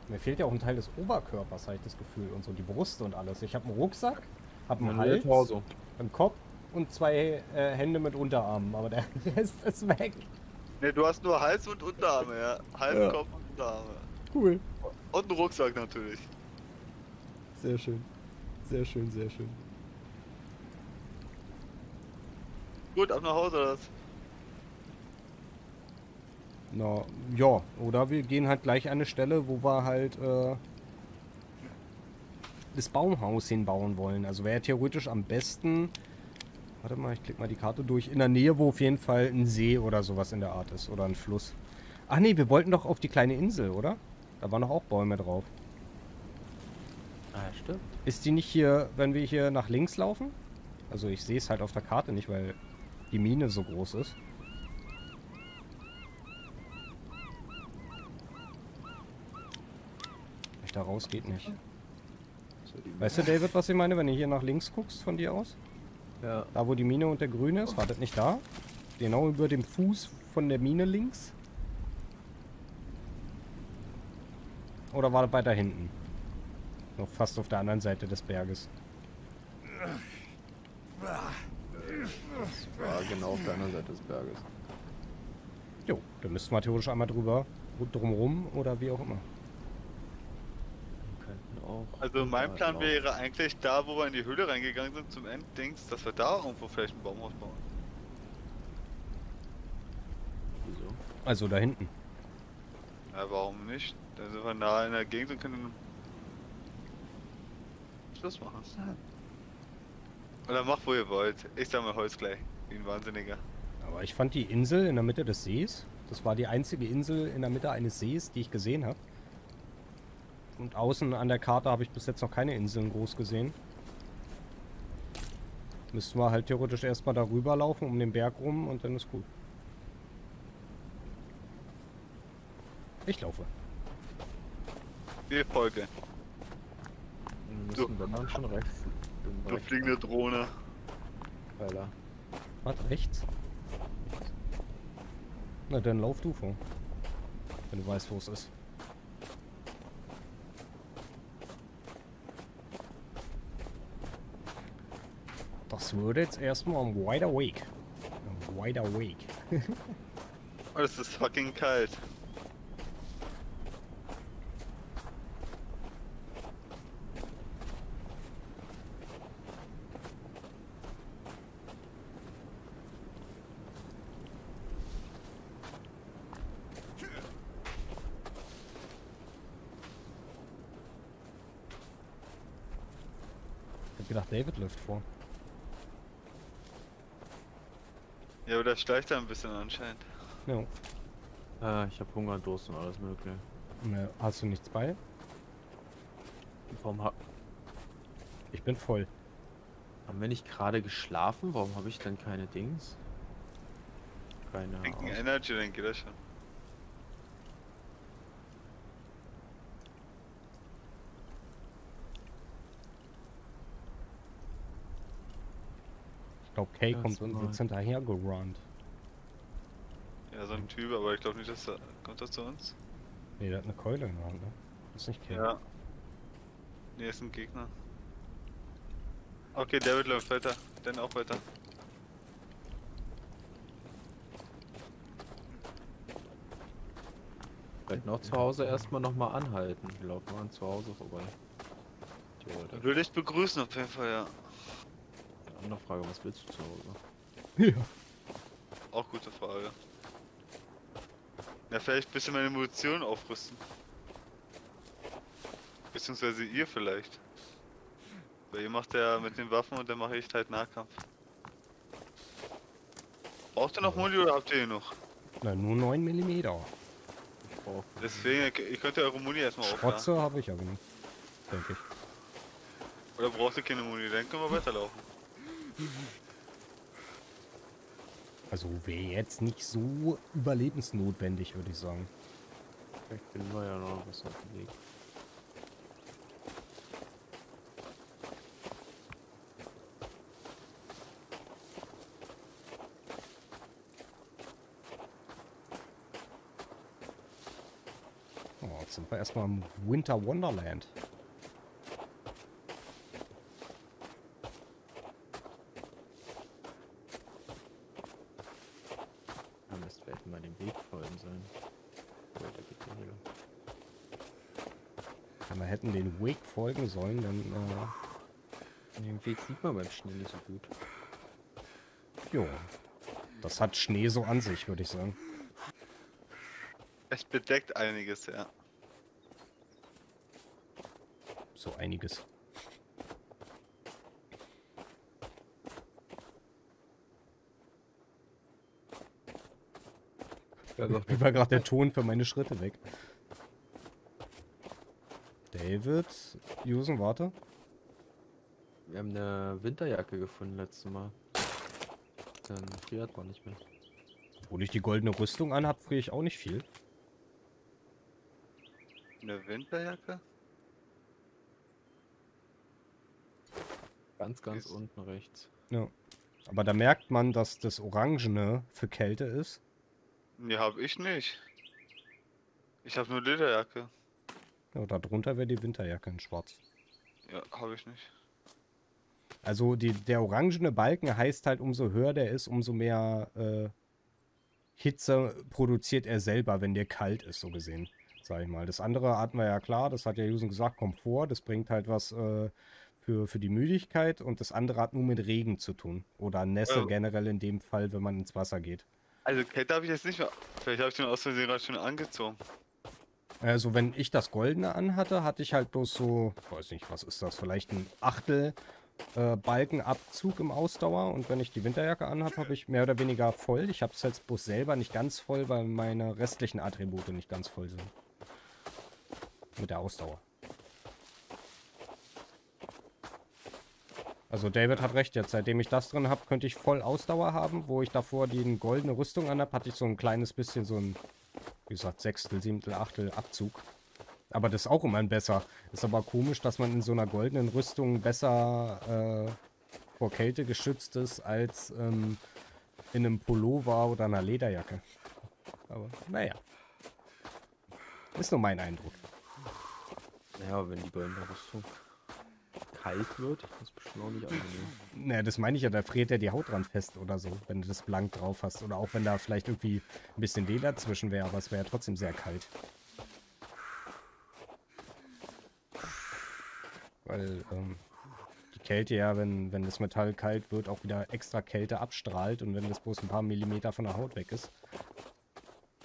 Mir fehlt ja auch ein Teil des Oberkörpers, habe ich das Gefühl. Und so die Brust und alles. Ich habe einen Rucksack, habe einen Hals, Torso. einen Kopf und zwei äh, Hände mit Unterarmen. Aber der [LAUGHS] Rest ist weg. Ne, du hast nur Hals und Unterarme, ja. Hals, Ja. Kopf und Unterarme. Cool. Und einen Rucksack natürlich. Sehr schön. Sehr schön, sehr schön. Gut, ab nach Hause oder was? Na, ja. Oder wir gehen halt gleich an eine Stelle, wo wir halt äh, das Baumhaus hinbauen wollen. Also wäre theoretisch am besten. Warte mal, ich klicke mal die Karte durch. In der Nähe, wo auf jeden Fall ein See oder sowas in der Art ist. Oder ein Fluss. Ach nee, wir wollten doch auf die kleine Insel, oder? Da waren doch auch Bäume drauf. Ah, stimmt. Ist die nicht hier, wenn wir hier nach links laufen? Also ich sehe es halt auf der Karte nicht, weil die Mine so groß ist. Ich da raus geht nicht. Weißt du, David, was ich meine, wenn du hier nach links guckst von dir aus? Ja. Da, wo die Mine und der Grüne ist, wartet nicht da? Genau über dem Fuß von der Mine links? Oder war das weiter hinten? Noch fast auf der anderen Seite des Berges. Das war genau auf der anderen Seite des Berges. Jo, dann müssten wir theoretisch einmal drüber, drumrum oder wie auch immer. Wir könnten auch. Also mein Ja, Plan genau. wäre eigentlich da, wo wir in die Höhle reingegangen sind zum Enddings, dass wir da irgendwo vielleicht ein Baumhaus bauen. Wieso? Also da hinten. Ja, warum nicht? Dann sind wir nah in der Gegend und können Schluss machen. Oder macht, wo ihr wollt. Ich sammle Holz gleich. Wie ein Wahnsinniger. Aber ich fand die Insel in der Mitte des Sees, das war die einzige Insel in der Mitte eines Sees, die ich gesehen habe. Und außen an der Karte habe ich bis jetzt noch keine Inseln groß gesehen. Müssten wir halt theoretisch erstmal darüber laufen, um den Berg rum und dann ist gut. Ich laufe. Wir folgen. Wir Du- müssen dann, dann schon rechts. Du fliegende Drohne. Pfeiler. Was, rechts? Na, dann lauf du vor. Wenn du weißt, wo es ist. Das würde jetzt erstmal ein Wide Awake. Ein Wide Awake. [LAUGHS] Oh, das ist fucking kalt. Gedacht, David läuft vor. Ja, aber das schleicht da ein bisschen anscheinend. Ja. Äh, ich habe Hunger, Durst und alles mögliche. Ne, hast du nichts bei? Warum ha Ich bin voll. haben wir nicht gerade geschlafen? Warum habe ich denn keine Dings? Keine Aus- Energy, dann geht das schon. Ich glaube, Kay Das kommt mal. jetzt hinterher gerannt. Ja, so ein Typ, aber ich glaube nicht, dass er. Kommt das zu uns? Ne, der hat eine Keule in der Hand, ne? Das ist nicht Kay. Ja. Nee, ist ein Gegner. Okay, David läuft weiter. Dann auch weiter. Vielleicht noch zu Hause erstmal nochmal anhalten. Wir laufen an zu Hause vorbei. Würde ich begrüßen auf jeden Fall, ja. Andere Frage, was willst du zu Hause? Ja. Auch gute Frage. Ja, vielleicht ein bisschen meine Munition aufrüsten. Beziehungsweise ihr vielleicht. Weil ihr macht ja mit den Waffen und dann mache ich halt Nahkampf. Braucht ihr noch Muni oder habt ihr hier noch? Na, nur 9 mm. Ich brauche Deswegen, ihr könnt ja eure Muni erstmal aufladen. Schrotze habe ich aber nicht. Denke ich. Oder braucht ihr keine Muni? Dann können wir weiterlaufen. Also wäre jetzt nicht so überlebensnotwendig, würde ich sagen. Vielleicht finden wir ja noch was auf dem Weg. Oh, jetzt sind wir erstmal im Winter Wonderland. Ja, Mist, wir hätten mal dem Weg folgen sollen. Weiter geht der hier. Wenn wir hätten den Wake folgen sollen, dann, äh, Den Weg sieht man beim Schnee nicht so gut. jo. Das hat Schnee so an sich, würde ich sagen. Es bedeckt einiges, ja. So einiges. Wie war gerade der Ton für meine Schritte weg? David, Jusen, warte. Wir haben eine Winterjacke gefunden letztes Mal. Dann friert man nicht mehr. Obwohl ich die goldene Rüstung anhab, friere ich auch nicht viel. Eine Winterjacke? Ganz, ganz Ist- unten rechts. Ja. Aber da merkt man, dass das Orangene für Kälte ist. Nee, hab ich nicht. Ich hab nur Lederjacke. Ja, darunter wäre die Winterjacke in schwarz. Ja, hab ich nicht. Also die, der orangene Balken heißt halt, umso höher der ist, umso mehr äh, Hitze produziert er selber, wenn der kalt ist, so gesehen, sag ich mal. Das andere hatten wir ja klar, das hat ja Jusen gesagt, Komfort, das bringt halt was äh, für, für die Müdigkeit und das andere hat nur mit Regen zu tun. Oder Nässe Ja. generell in dem Fall, wenn man ins Wasser geht. Also Kälte habe ich jetzt nicht mehr. Vielleicht habe ich den aus Versehen gerade schon angezogen. Also wenn ich das Goldene anhatte, hatte ich halt bloß so, weiß nicht, was ist das, vielleicht ein Achtel äh, Balkenabzug im Ausdauer. Und wenn ich die Winterjacke anhabe, habe ich mehr oder weniger voll. Ich habe es jetzt bloß selber nicht ganz voll, weil meine restlichen Attribute nicht ganz voll sind. Mit der Ausdauer. Also David hat recht jetzt. Seitdem ich das drin habe, könnte ich voll Ausdauer haben. Wo ich davor die goldene Rüstung anhab, hatte ich so ein kleines bisschen so ein, gesagt, Sechstel, Siebtel, Achtel Abzug. Aber das ist auch immerhin besser. Ist aber komisch, dass man in so einer goldenen Rüstung besser äh, vor Kälte geschützt ist als ähm, in einem Pullover oder einer Lederjacke. Aber naja. Ist nur mein Eindruck. Ja, wenn die goldene Rüstung kalt wird, ist das bestimmt auch nicht angenehm. Naja, das meine ich ja, da friert ja die Haut dran fest oder so, wenn du das blank drauf hast. Oder auch wenn da vielleicht irgendwie ein bisschen Leder zwischen wäre, aber es wäre ja trotzdem sehr kalt. Weil ähm, die Kälte ja, wenn, wenn das Metall kalt wird, auch wieder extra Kälte abstrahlt und wenn das bloß ein paar Millimeter von der Haut weg ist,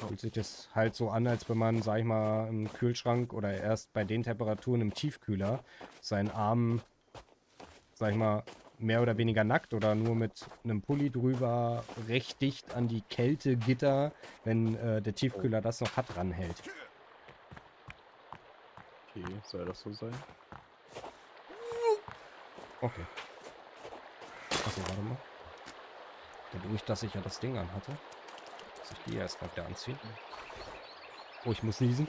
fühlt sich das halt so an, als wenn man, sag ich mal, im Kühlschrank oder erst bei den Temperaturen im Tiefkühler seinen Arm, sag ich mal, mehr oder weniger nackt oder nur mit einem Pulli drüber recht dicht an die Kältegitter, wenn äh, der Tiefkühler das noch hat, ranhält. Okay, soll das so sein? Okay. Achso, warte mal. Dadurch, dass ich ja das Ding anhatte, muss ich die erstmal wieder anziehen. Oh, ich muss niesen.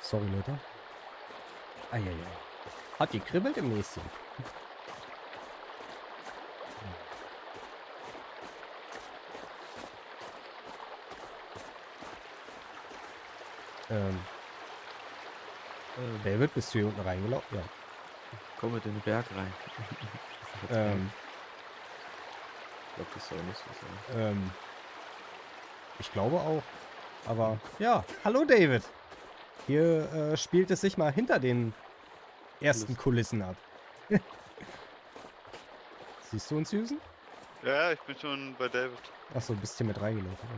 Sorry, Leute. Eieiei. Hat die kribbelt im nächsten. Ähm, David, bist du hier unten reingelaufen? Ja. komm mit in den Berg rein. [LAUGHS] Ähm, glaube, das soll nicht so sein. ähm, ich glaube auch. Aber ja, hallo David. Hier äh, spielt es sich mal hinter den ersten Kulissen ab. [LAUGHS] Siehst du uns, Susan? Ja, ich bin schon bei David. Achso, du bist hier mit reingelaufen.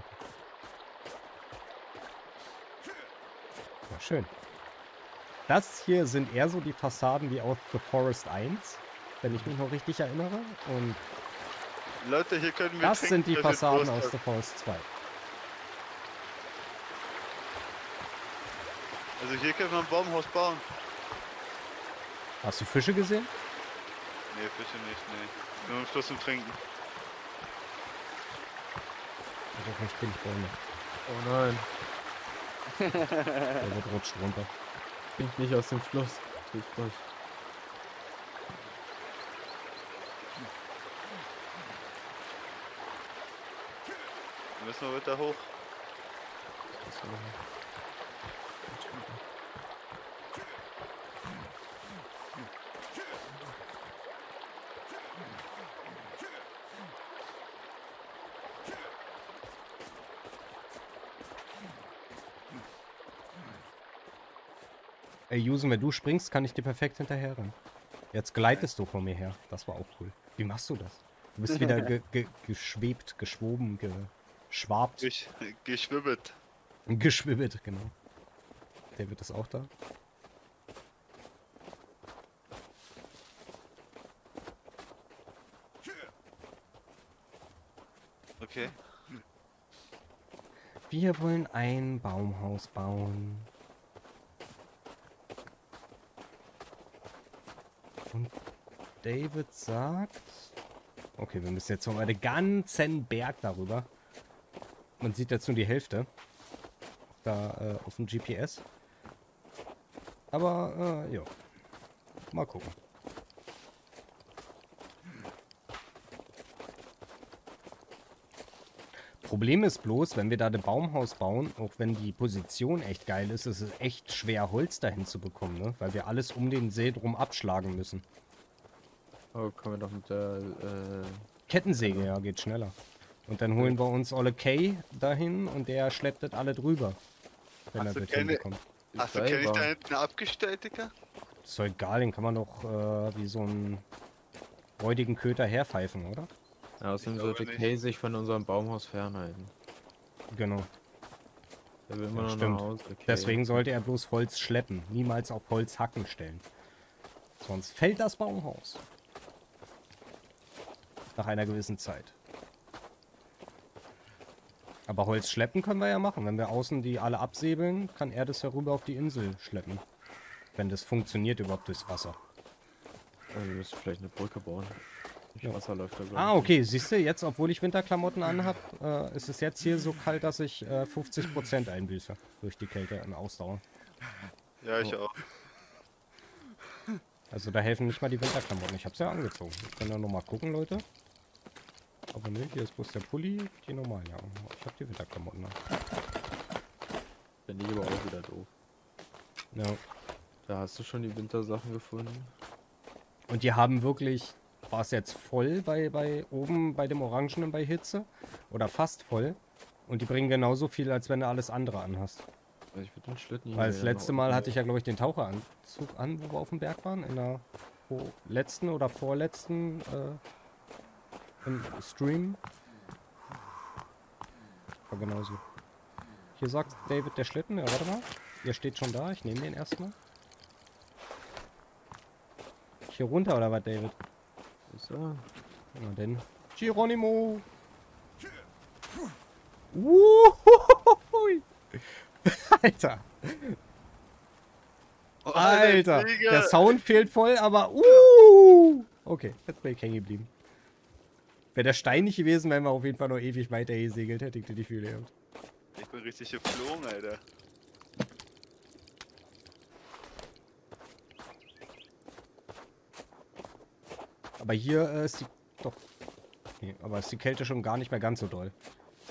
Okay. Ja, schön. Das hier sind eher so die Fassaden wie aus The Forest 1, wenn ich mich noch richtig erinnere. Und Leute, hier können wir das sind die Fassaden aus The Forest 2. Also hier können wir ein Baumhaus bauen. Hast du Fische gesehen? Nee, Fische nicht, nee. Nur im Schluss zum Trinken. Ich habe nicht wenig Bäume. Oh nein, [LAUGHS] Der wird rutscht runter. springt nicht aus dem Fluss. Tut müssen wir weiter hoch. Ey, Jusen, wenn du springst, kann ich dir perfekt hinterher rennen. Jetzt gleitest du vor mir her. Das war auch cool. Wie machst du das? Du bist wieder [LAUGHS] ge ge geschwebt, geschwoben, geschwabt, Ich geschwibbelt. geschwibbelt, genau. David ist auch da. Okay. Wir wollen ein Baumhaus bauen. Und David sagt... Okay, wir müssen jetzt nochmal den ganzen Berg darüber. Man sieht jetzt nur die Hälfte. Da äh, auf dem GPS. Aber, äh, ja. Mal gucken. Problem ist bloß, wenn wir da ein Baumhaus bauen, auch wenn die Position echt geil ist, ist es echt schwer, Holz dahin zu bekommen, ne? Weil wir alles um den See drum abschlagen müssen. Oh, können wir doch mit der, äh, Kettensäge, ja, geht schneller. Und dann holen wir uns Olle Kay dahin und der schleppt das alle drüber. Wenn Hast er du das keine- hinbekommt. Hast du war. da hinten abgestellt, Digga? Ist doch egal, den kann man doch äh, wie so einen räudigen Köter herpfeifen, oder? Ja, außerdem sollte. Kay sich von unserem Baumhaus fernhalten. Genau. Der will immer Ja, noch stimmt. nach Hause. Kay. Deswegen sollte er bloß Holz schleppen, niemals auf Holz hacken stellen. Sonst fällt das Baumhaus. Nach einer gewissen Zeit. Aber Holz schleppen können wir ja machen. Wenn wir außen die alle absäbeln, kann er das ja rüber auf die Insel schleppen. Wenn das funktioniert überhaupt durchs Wasser. Also, wir müssen vielleicht eine Brücke bauen. Ja. Wasser läuft da glaub Ah, ich, okay. Siehst du, jetzt, obwohl ich Winterklamotten anhab, äh, ist es jetzt hier so kalt, dass ich äh, 50% einbüße. Durch die Kälte und Ausdauer. Ja, ich auch. Also da helfen nicht mal die Winterklamotten. Ich hab's ja angezogen. Wir können ja nochmal gucken, Leute. Aber ne, hier ist bloß der Pulli, die normalen ja. Ich hab die Winterklamotten an. Finde ich aber auch wieder doof. Ja. Da hast du schon die Wintersachen gefunden. Und die haben wirklich, war es jetzt voll bei, bei oben bei dem Orangenen bei Hitze? Oder fast voll. Und die bringen genauso viel, als wenn du alles andere anhast. Ich würde den Schlitten Weil das letzte Mal hatte ich ja, glaube ich, den Taucheranzug an, wo wir auf dem Berg waren. In der letzten oder vorletzten äh, im Stream. War genauso. Hier sagt David der Schlitten. Ja, warte mal. Ihr steht schon da. Ich nehme den erstmal. Hier runter oder was, David? Ist er? Na denn. Geronimo! [LAUGHS] Alter! Oh, Alter, der Sound fehlt voll, aber uh, okay, jetzt bin ich hängen geblieben. Wäre der Stein nicht gewesen, wären wir auf jeden Fall noch ewig weiter gesegelt, hätte ich dir die Gefühl gehabt. Ich bin richtig geflogen, Alter. Aber hier äh, ist die doch. Nee, aber ist die Kälte schon gar nicht mehr ganz so doll.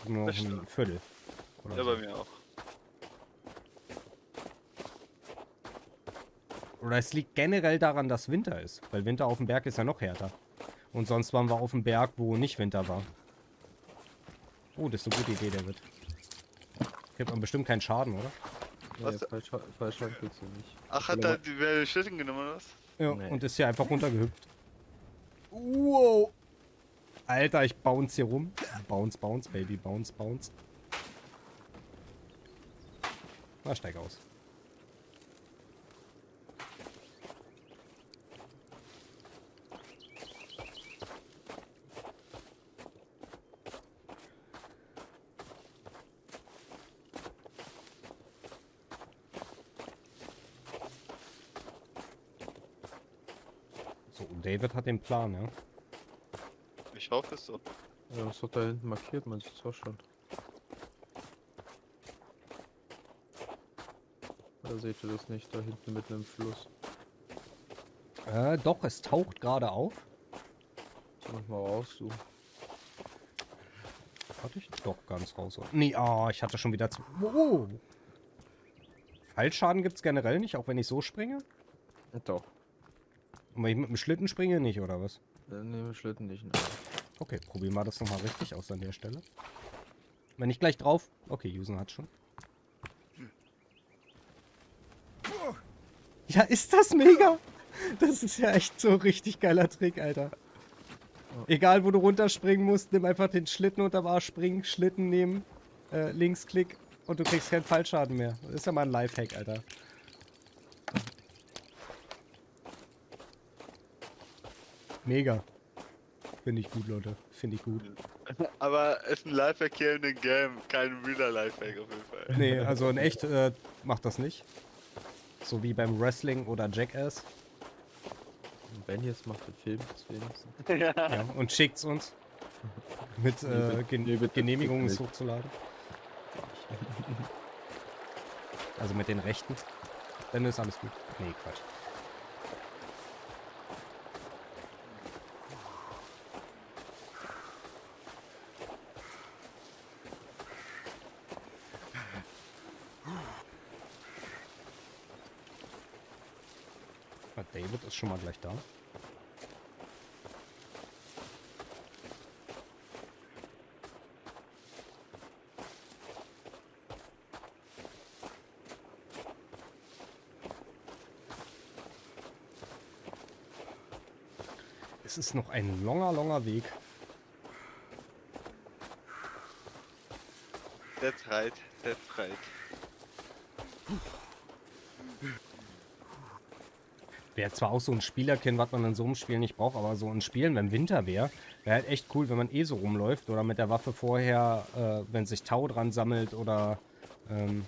Nur noch Das ein. Viertel. Oder Ja, so. bei mir auch. Oder es liegt generell daran, dass Winter ist. Weil Winter auf dem Berg ist ja noch härter. Und sonst waren wir auf dem Berg, wo nicht Winter war. Oh, das ist eine gute Idee, David. Kriegt man bestimmt keinen Schaden, oder? Nee, Was- falsch, falsch halt geht's hier nicht. Ach, hat er die Schlitten genommen oder was? Ja, Nee. und ist hier einfach runtergehüpft. Wow. Alter, ich bounce hier rum. Bounce, bounce, baby, bounce, bounce. Na, steig aus. So, und David hat den Plan, ja? Ich hoffe es so. Ja, das ist doch da hinten markiert, man sieht's auch schon. Oder seht ihr das nicht? Da hinten mitten im Fluss. Äh, doch, es taucht gerade auf. Soll ich mal raussuchen. Hatte ich doch ganz raus. Nee, ah, ich hatte schon wieder zu. Wow. Fallschaden gibt's generell nicht, auch wenn ich so springe? Doch. Wenn ich mit dem Schlitten springe, nicht, oder was? Dann nehmen wir Schlitten nicht. Ne? Okay, probieren wir das nochmal richtig aus an der Stelle. Wenn ich gleich drauf. Okay, Usen hat schon. Ja, ist das mega? Das ist ja echt so ein richtig geiler Trick, Alter. Egal, wo du runterspringen musst, nimm einfach den Schlitten unterm Arsch springen, Schlitten nehmen, äh, Linksklick und du kriegst keinen Fallschaden mehr. Das ist ja mal ein Lifehack, Alter. Mega. Finde ich gut, Leute. Finde ich gut. [LAUGHS] Aber es ist ein Lifehack hier in dem Game, kein realer Lifehack auf jeden Fall. Nee, [LAUGHS] also in echt äh, macht das nicht. So wie beim Wrestling oder Jackass. Und wenn ihr es macht, dann filmt es wenigstens. [LAUGHS] Ja, und schickt's uns. Mit äh, Gen nee, Genehmigung es hochzuladen. Also mit den Rechten. Dann ist alles gut. Nee, Quatsch. David ist schon mal gleich da. Es ist noch ein langer, langer Weg. That's right, that's right. Wäre zwar auch so ein Spielerkind, was man in so einem Spiel nicht braucht, aber so ein Spielen, wenn Winter wäre, wäre halt echt cool, wenn man eh so rumläuft oder mit der Waffe vorher, äh, wenn sich Tau dran sammelt oder ähm,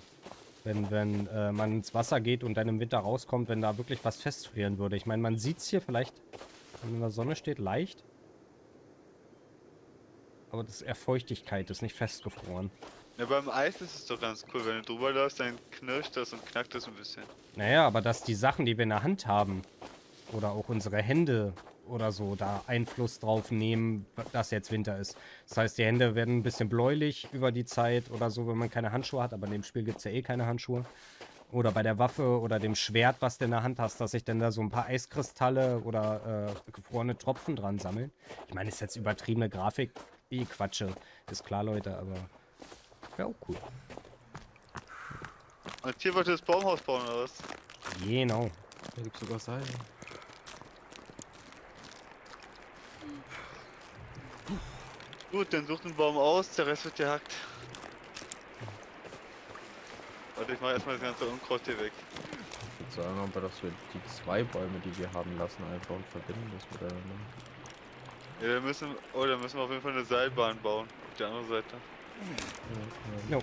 wenn, wenn äh, man ins Wasser geht und dann im Winter rauskommt, wenn da wirklich was festfrieren würde. Ich meine, man sieht es hier vielleicht, wenn man in der Sonne steht, leicht. Aber das ist eher Feuchtigkeit, ist nicht festgefroren. Ja, beim Eis ist es doch ganz cool, wenn du drüber läufst, dann knirscht das und knackt das ein bisschen. Naja, aber dass die Sachen, die wir in der Hand haben, oder auch unsere Hände oder so, da Einfluss drauf nehmen, dass jetzt Winter ist. Das heißt, die Hände werden ein bisschen bläulich über die Zeit oder so, wenn man keine Handschuhe hat, aber in dem Spiel gibt es ja eh keine Handschuhe. Oder bei der Waffe oder dem Schwert, was du in der Hand hast, dass sich dann da so ein paar Eiskristalle oder äh, gefrorene Tropfen dran sammeln. Ich meine, ist jetzt übertriebene Grafik, eh Quatsche. Ist klar, Leute, aber wäre auch cool. Und hier wollt ihr das Baumhaus bauen oder was? Genau. Hier gibt sogar Seile. Gut, dann sucht den Baum aus, der Rest wird gehackt. Warte, ich mach erstmal das ganze Unkraut hier weg. Ich würde sagen, aber dass wir die zwei Bäume, die wir haben lassen, einfach und verbinden das miteinander. Ja, wir müssen, oh, dann müssen wir auf jeden Fall eine Seilbahn bauen. Auf der anderen Seite. Ja, ja. No.